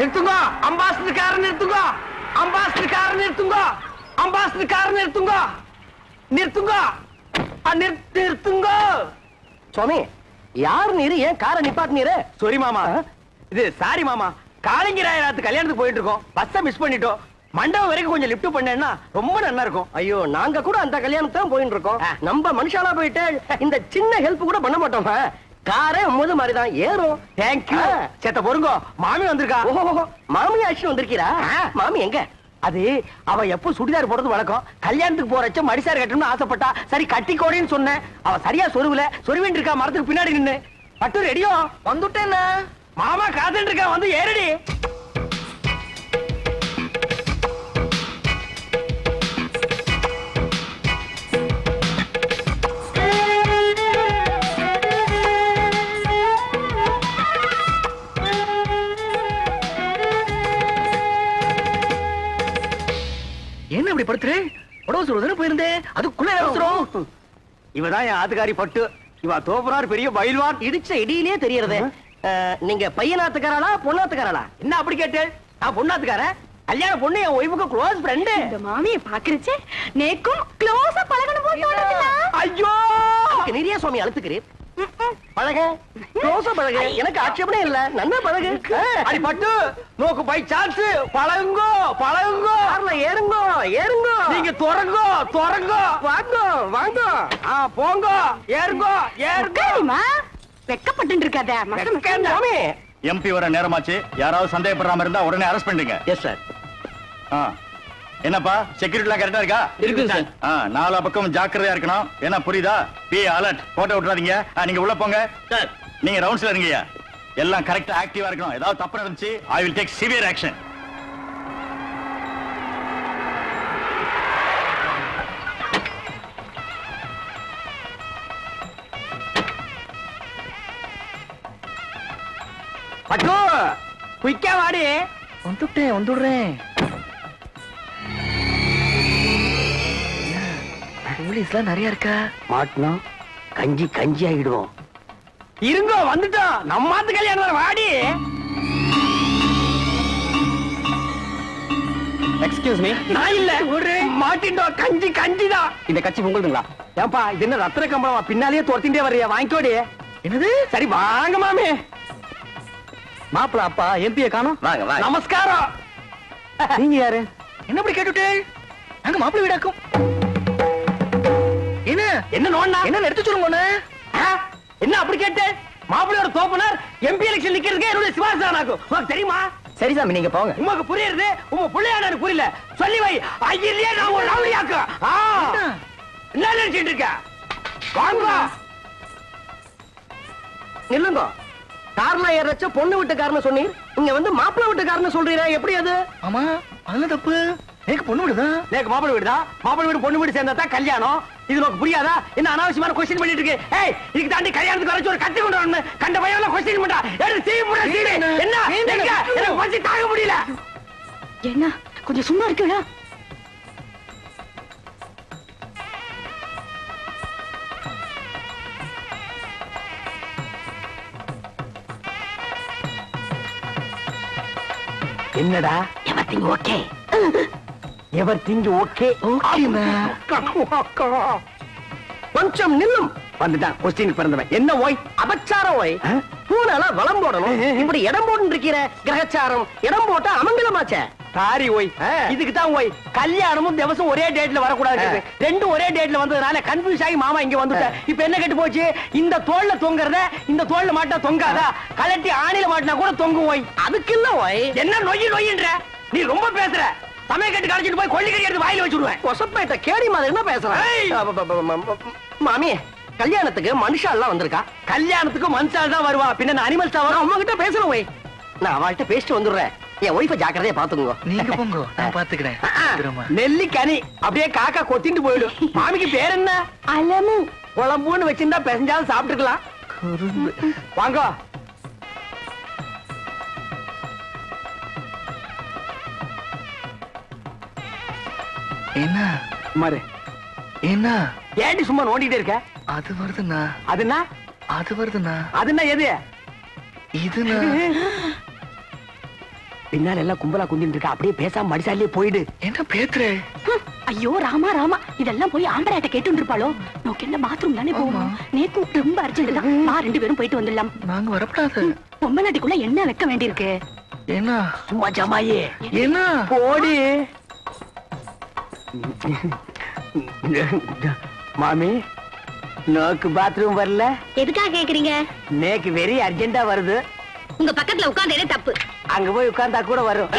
நிறுத்துங்க. அம்பாசிடர் கார நிறுத்துங்க. அம்பாசிடர் கார நிறுத்துங்க. அம்பாசிடர் கார நிறுத்துங்க. நிறுத்துங்க நிறுத்துங்க. சுவாமி யார் நீரு? ஏன் காரை நிப்பாட்டினீரு சாரி மாமா. இது சாரி மாமா. காளிங்கராயராத்து கல்யாணத்துக்கு போயிட்டு இருக்கோம் பஸ்ஸை மிஸ் பண்ணிட்டோம். மண்டபம் வரைக்கும் கொஞ்சம் லிஃப்ட் பண்ணேன்னா ரொம்ப நல்லா இருக்கும். ஐயோ நாங்க கூட அந்த கல்யாணம் தான் போயிட்டு இருக்கோம். நம்ம மனுஷாலா போயிட்டு இந்த சின்ன ஹெல்ப் கூட பண்ண மாட்டோம் காரே முது மாதிரி தான் ஏறும் தேங்க்யூ. சேத்த பொறுங்கோ. மாமி வந்திருக்கா. ஓஹோ மாமி ஆச்சு வந்திருக்கீரா. மாமி எங்க? அது அவ எப்போ சுடிதார் போடுறது வழக்கம். கல்யாணத்துக்கு போறச்ச மடிசார் கட்டணும்னு ஆசைப்பட்டா சரி கட்டிக்கோடின்னு சொன்னேன். அவ சரியா சொருவுல சொருவின் இருக்கா மரத்துக்கு பின்னாடி நின்னு. பட்டு ரெடியோ? வந்துட்டேன் மாமா காத்துட்டு இருக்கா வந்து ஏறடி. இப்படி படுத்துரு. உடவு சொல்றதுன்னு போயிருந்தேன் அதுக்குள்ள அவசரம்? இவதான் என் ஆத்துக்காரி பட்டு. இவ தோப்பனார் பெரிய பயில்வான் இடிச்ச இடியிலே தெரியறது. நீங்க பையனாத்துக்காரளா பொண்ணாத்துக்காரளா? என்ன அப்படி கேட்டு? நான் பொண்ணாத்துக்காரன். கல்யாண பொண்ணு என் ஒய்ஃபுக்கு க்ளோஸ் ஃப்ரெண்டு இந்த மாமியை பாக்குறச்சே நேக்கும் க்ளோஸா பழகணும் போல ஐயோ! நிறைய சுவாமி அழுத்துக்கிறேன் பழக. க்ளோஸா பழக. எனக்கு ஆட்சேபனே இல்ல. நன்னா பழகு. அடி பட்டு. நோக்கு பை சான்ஸ் பழகுங்கோ பழகுங்கோ. கார்ல ஏறுங்கோ ஏறுங்கோ. நீங்க துறங்கோ துறங்கோ வாங்கோ வாங்கோ. ஆ போங்கோ. ஏறுங்கோ ஏறுங்கோ. உட்காருமா வெக்கப்பட்டு இருக்காத வெக்கண்டா. சுவாமி எம்பி வர நேரமாச்சு. யாராவது சந்தேகப்படுறாம இருந்தா உடனே அரெஸ்ட் பண்ணுங்க எஸ் சார் ஆ. என்னப்பா செக்யூரிட்டிலாம் கரெக்டா இருக்கா? இருக்குங்க சார். ஆ, நாலா பக்கம் ஜாக்கிரதையா இருக்கணும். என்ன புரியுதா? பி அலர்ட் போட்டோ விட்டுறாதீங்க. ஆ, நீங்க உள்ள போங்க. நீங்க ரவுண்ட்ஸ்ல இருங்கய்யா. எல்லாம் கரெக்டா ஆக்டிவா இருக்கணும். ஏதாவது தப்பு நடந்துச்சு I will take severe action but குயிக்கா வாடி. வந்துட்டேன் வந்துடுறேன். போலீஸ்லாம் நிறைய இருக்கா? மாட்டினோம். கஞ்சி கஞ்சி ஆகிடுவோம் இருங்கோ வந்துட்டோம். நம்ம மாத்து கல்யாணம் வாடி. எக்ஸ்கியூஸ் மீ நான் இல்ல. ஒரு மாட்டிட்டோம். கஞ்சி கஞ்சி தான் இந்த கட்சி உங்களுதுங்களா ஏன்பா இது என்ன ரத்ன கம்பளமா? பின்னாலேயே துரத்திட்டே வர்றியா. வாங்கிக்கோடி. என்னது? சரி வாங்க மாமி. மாப்பிள அப்பா எம்பிய காணோம். வாங்க வாங்க. நமஸ்காரம். நீங்க யாரு? என்ன இப்படி கேட்டுட்டு? நாங்க மாப்பிள வீடாக்கும். என்ன என்ன நோண்டா என்ன எடுத்து சொல்லுங்க? என்ன அப்படி கேட்டு? மாப்பிள்ளையோட தோப்பனார் எம்பி எலெக்ஷன் நிக்கிறதுக்கு என்னுடைய சிவாசானாக்கும் உனக்கு தெரியுமா? சரி சாமி நீங்க போங்க. உமக்கு புரியுறது? உங்க பிள்ளையான எனக்கு புரியல. சொல்லி வை. ஐயிலேயே நான் ஒரு ரவுடியாக்கு ஆ. என்ன? நினைச்சிட்டு இருக்க? வாங்க. நில்லுங்க. கார்ல ஏறச்ச பொண்ணு வீட்டுக்காரன்னு சொன்னீர் இங்க வந்து மாப்பிள்ளை வீட்டுக்காரன்னு சொல்றீரா எப்படி அது? ஆமா அது தப்பு. எனக்கு பொண்ணு விடுதான். நேக்கு மாப்பிள்ளை வீடு தான் மாப்பிள்ளை வீடு பொண்ணு வீடு சேர்ந்தா தான் கல்யாணம். இது உனக்கு புரியாதா? என்ன அனாவசியமான கொஸ்டின் பண்ணிட்டு இருக்கு? ஏய் இதுக்கு தாண்டி கல்யாணத்துக்கு வரைச்சு ஒரு கத்தி கொண்டு வரணும் கண்ட பையன் கொஸ்டின் பண்றா. எடுத்து சீ புட சீ என்ன? எங்க? எனக்கு பசி தாங்க முடியல. என்ன? கொஞ்சம் சும்மா இருக்குடா என்னடா? Everything okay. திங்க் ஓகே கொஞ்சம் நில்லும். வந்துட்டான். கொஸ்டின் பிறந்தவன். என்ன ஓய்? அபச்சாரம் ஓய். பூனால வளம் போடணும். இப்படி இடம் போட்டு இருக்கிற கிரகச்சாரம் இடம் போட்டா அமங்கலமாச்சே. சாரி ஓய். இதுக்கு தான் ஓய். கல்யாணமும் திவசம் ஒரே டேட்ல வரக்கூடாது ரெண்டும் ஒரே டேட்ல வந்ததுனால கன்ஃபியூஸ் ஆகி மாமா இங்க வந்துட்டேன் இப்ப என்ன கெட்டு போச்சு? இந்த தோல்ல தொங்குறத இந்த தோல்ல மாட்டா தொங்காதா? கலட்டி ஆணில மாட்டினா கூட தொங்கும் ஓய். அதுக்கு இல்ல ஓய். என்ன நொய்யி நொய்யின்ற நீ ரொம்ப பேசுற. சமய கட்டு கழிச்சிட்டு போய் கொள்ளிக்கறி எடுத்து வாயில வச்சுடுவேன். கொசப்பேட்ட கேடி மாதிரி என்ன பேசுறேன் மாமி கல்யாணத்துக்கு மனுஷா எல்லாம் வந்திருக்கா? கல்யாணத்துக்கு மனுஷால் தான் வருவா. பின்ன நான் அனிமல்ஸ் தான் வரும் அம்மா கிட்ட பேசுறேன் ஓய். நான் அவள்கிட்ட பேசிட்டு வந்துடுறேன். என் ஒய்ஃபை ஜாக்கிரதையா பாத்துக்கோங்க. நீங்க போங்க நான் பாத்துக்கிறேன். பத்திரமா. நெல்லி கனி. அப்படியே காக்கா கொத்திட்டு போயிடும் மாமிக்கு பேர் என்ன? அலமு. குழம்புன்னு வச்சிருந்தா பெசஞ்சாலும் சாப்பிட்டுக்கலாம். வாங்க. என்ன? மாறு. என்ன? ஏண்டி சும்மா நோண்டிட்டே இருக்க? அது வருதுண்ணா. அதுனா அது வருதுண்ணா. அதுனா எது? இதுண்ணா. பின்னால எல்லாம் கும்பலா குந்திட்டு இருக்கா? அப்படியே பேசாம மடிசாலே போயிடு. என்ன பேத்துற? ஐயோ ராமா ராமா. இதெல்லாம் போய் ஆம்பளையாட்ட கேட்டு இருப்பாளோ நோக்கு என்ன பாத்ரூம் தானே போகணும்? நேக்கும் ரொம்ப அர்ஜென்ட் தான். வா ரெண்டு பேரும் போயிட்டு வந்துடலாம். நாங்க வரப்படாது. பொம்மை நாட்டிக்குள்ள என்ன வைக்க வேண்டியிருக்கு? என்ன? சும்மா ஜமாயே. என்ன? போடி. மாமி நோக்கு பாத்ரூம் வரல. எதுக்காக கேக்குறீங்க? நேக்கு வெரி அர்ஜென்டா வருது. உங்க பக்கத்துல உட்கார்ந்ததே தப்பு. அங்க போய் உட்கார்ந்தா கூட வரும்.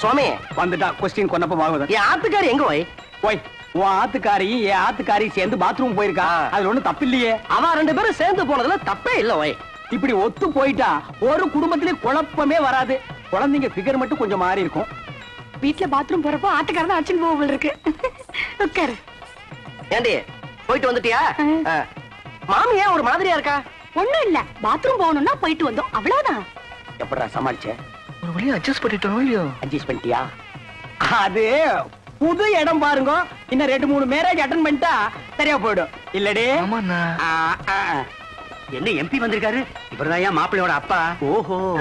சுவாமி வந்துட்டா. கொஸ்டின் கொன்னப்ப ஆகுது என் ஆத்துக்காரி எங்க போய்? போய் உன் ஆத்துக்காரியும் என் ஆத்துக்காரியும் சேர்ந்து பாத்ரூம் போயிருக்கா. அதுல ஒண்ணும் தப்பு இல்லையே. அவன் ரெண்டு பேரும் சேர்ந்து போனதுல தப்பே இல்ல ஓய். இப்படி ஒத்து போயிட்டா ஒரு குடும்பத்திலே குழப்பமே வராது. குழந்தைங்க ஃபிகர் மட்டும் கொஞ்சம் மாறி இருக்கும். வீட்ல பாத்ரூம் போறப்போ ஆட்டுக்காரதான் அடிச்சுன்னு போக இருக்கு. உட்காரு. ஏண்டி போயிட்டு வந்துட்டியா? ஆ. மாமி ஏன் ஒரு மாதிரியா இருக்கா? ஒண்ணும் இல்ல. பாத்ரூம் போகணும்னா போயிட்டு வந்தோம். அவ்வளவுதான். எப்படா சமாளிச்ச? ஒரு வழியா அட்ஜஸ்ட் பண்ணிட்டோம் இல்லையோ? அட்ஜஸ்ட் பண்ணிட்டியா? அது புது இடம் பாருங்க. இன்னும் ரெண்டு மூணு மேரேஜ் அட்டன் பண்ணிட்டா சரியா போயிடும். இல்லடே. என்ன எம்பி வந்திருக்காரு? இவர்தான் ஏன் மாப்பிள்ளையோட அப்பா. ஓஹோ.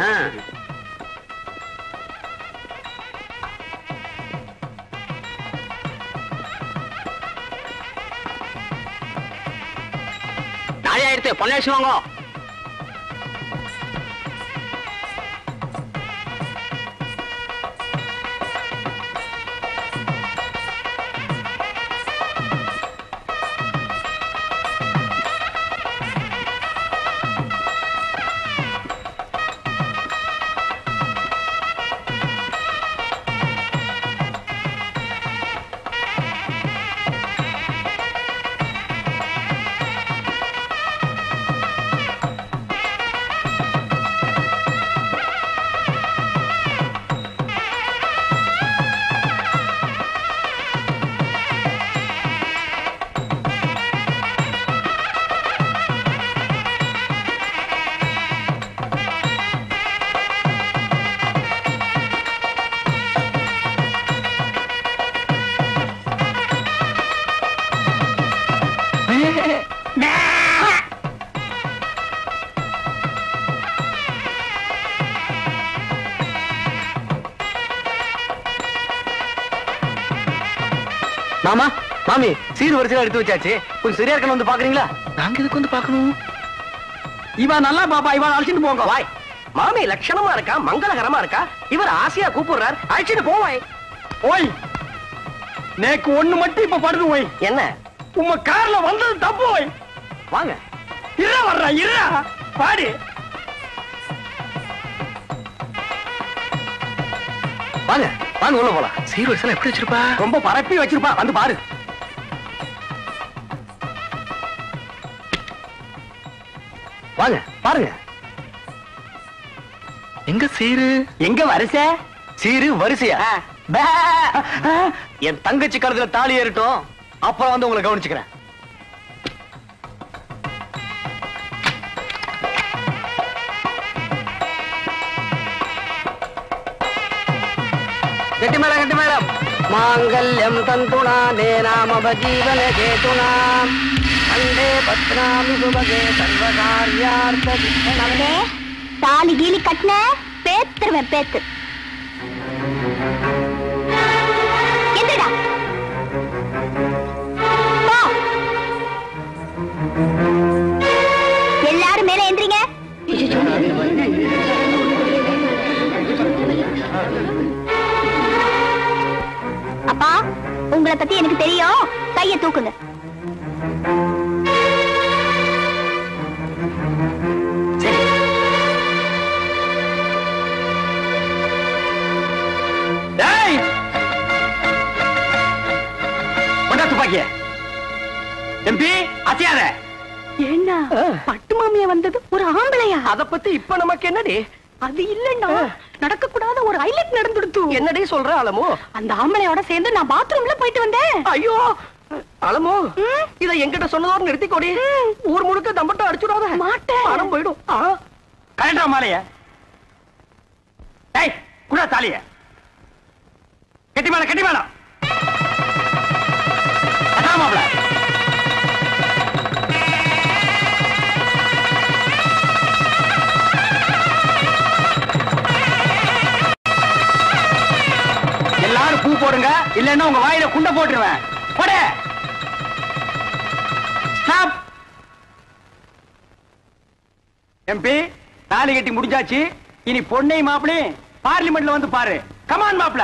ஆ. நாளை ஆயிடுத்து பொன்னாச்சு வாங்க சீர் வரிசையில எடுத்து வச்சாச்சு. கொஞ்சம் சரியா இருக்கணும் வந்து பாக்குறீங்களா நாங்க இதுக்கு வந்து பார்க்கணும்? இவன் நல்லா பாப்பா இவன் அழைச்சிட்டு போங்க. வாய். மாமி லட்சணமா இருக்கா? மங்களகரமா இருக்கா? இவர் ஆசையா கூப்பிடுறார். அழைச்சிட்டு போவாய். ஓய். நேக்கு ஒண்ணு மட்டும் இப்ப படுது ஓய். என்ன? உம்ம கார்ல வந்தது தப்பு ஓய். வாங்க. இரா வர்றா இரா. பாடி. வாங்க. வாங்க உள்ள போலாம். சீர் வரிசையில எப்படி வச்சிருப்பா? ரொம்ப பரப்பி வச்சிருப்பா. வந்து பாரு. வாங்க பாருங்க. எங்க சீரு? எங்க வரிசை? சீரு வரிசையா. என் தங்கச்சி கழுத்துல தாலி ஏறட்டும். அப்புறம் வந்து உங்களை கவனிச்சுக்கிறேன். கெட்டி மேடம் கெட்டி மேடம். மாங்கல்யம் தந்துனா நேனாம ஜீவன கேதுனா அண்டே பத்னாமி சுபகே சர்வகாரியார்த்த தாலி கீலி கட்டின பேத்துருவேன் பேத்து. அத பத்தி இப்ப நமக்கு என்னடி? அது இல்லன்னா நடக்க கூடாத ஒரு ஹைலைட் நடந்துடுத்து. என்னடி சொல்ற அலமோ? அந்த ஆம்பளையோட சேர்ந்து நான் பாத்ரூம்ல போயிட்டு வந்தேன். ஐயோ! அலமோ இத என்கிட்ட சொன்னதோட நிறுத்திக்கோடி. ஊர் முழுக்க தம்பட்டம் அடிச்சுடாத. மாட்டேன். பணம் போயிடும். ஆ. கரெக்டா மாலைய. டேய் குடா தாலிய. கட்டி மேல கட்டி மேல. அதான் மாப்பிள. இல்லன்னா உங்க வாயில குண்ட போட்டுருவேன். போட. ஸ்டாப். எம்பி தாலி கட்டி முடிஞ்சாச்சு. இனி பொண்ணை மாப்பிளே பார்லிமெண்ட்ல வந்து பாரு. கமான் மாப்பிள.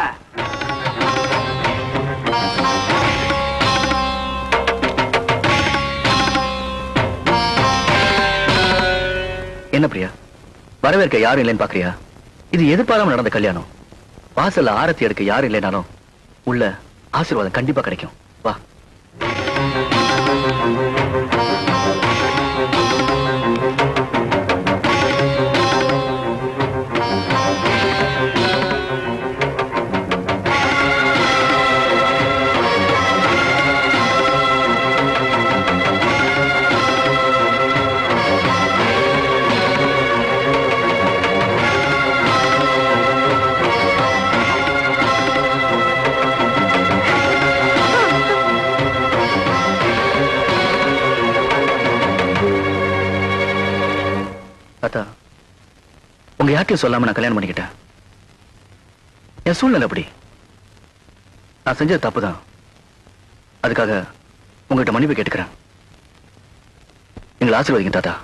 என்ன பிரியா? வரவேற்க யாரும் இல்லைன்னு பாக்குறியா? இது எதிர்பாராம நடந்த கல்யாணம். வாசல்ல ஆரத்தி எடுக்க யாரும் இல்லைனாலும் உள்ள ஆசீர்வாதம் கண்டிப்பா கிடைக்கும். வா. உங்க சொல்லாம நான் கல்யாணம் பண்ணிக்கிட்டேன். என் சூழ்நிலை அப்படி. நான் செஞ்சது தப்புதான். அதுக்காக உங்ககிட்ட மன்னிப்பு கேட்டுக்கிறேன். எங்களை ஆசீர்வதிங்க தாத்தா.